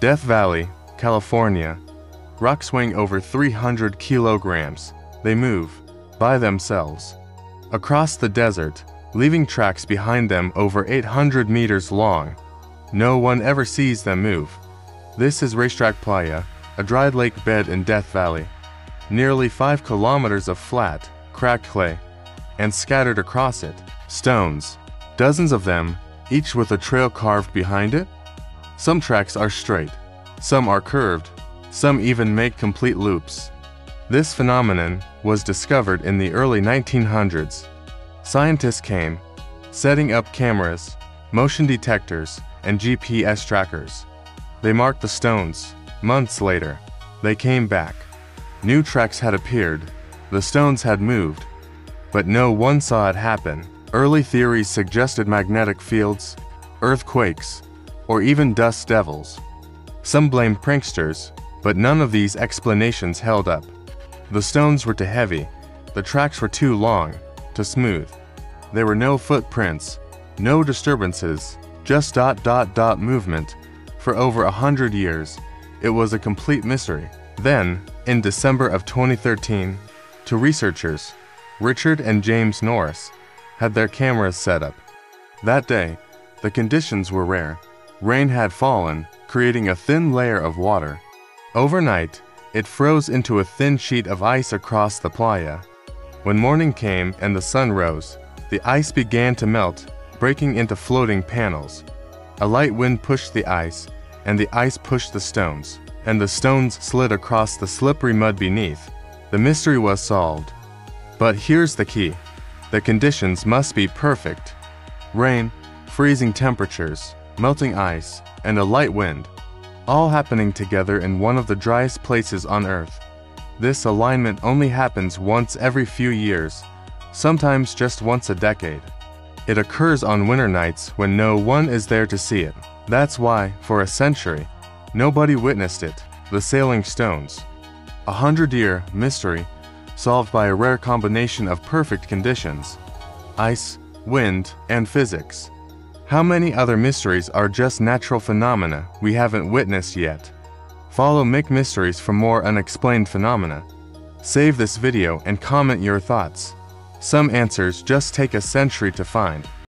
Death Valley, California. Rocks weighing over 300 kilograms. They move by themselves across the desert, leaving tracks behind them over 800 meters long. No one ever sees them move. This is Racetrack Playa, a dried lake bed in Death Valley. Nearly 5 kilometers of flat, cracked clay, and scattered across it, stones, dozens of them, each with a trail carved behind it. Some tracks are straight, some are curved, some even make complete loops. This phenomenon was discovered in the early 1900s. Scientists came, setting up cameras, motion detectors, and GPS trackers. They marked the stones. Months later, they came back. New tracks had appeared, the stones had moved, but no one saw it happen. Early theories suggested magnetic fields, earthquakes, or even dust devils. Some blamed pranksters, but none of these explanations held up. The stones were too heavy, the tracks were too long, too smooth. There were no footprints, no disturbances, just dot dot dot movement. For over a hundred years, it was a complete mystery. Then, in December of 2013, two researchers, Richard and James Norris, had their cameras set up. That day, the conditions were rare. Rain had fallen, creating a thin layer of water. Overnight, it froze into a thin sheet of ice across the playa. When morning came and the sun rose, the ice began to melt, breaking into floating panels. A light wind pushed the ice, and the ice pushed the stones, and the stones slid across the slippery mud beneath. The mystery was solved. But here's the key the conditions must be perfect rain, freezing temperatures, melting ice, and a light wind, all happening together in one of the driest places on Earth. This alignment only happens once every few years, sometimes just once a decade. It occurs on winter nights when no one is there to see it. That's why, for a century, nobody witnessed it the sailing stones. A hundred year mystery solved by a rare combination of perfect conditions ice, wind, and physics. How many other mysteries are just natural phenomena we haven't witnessed yet? Follow MyC Mysteries for more unexplained phenomena. Save this video and comment your thoughts. Some answers just take a century to find.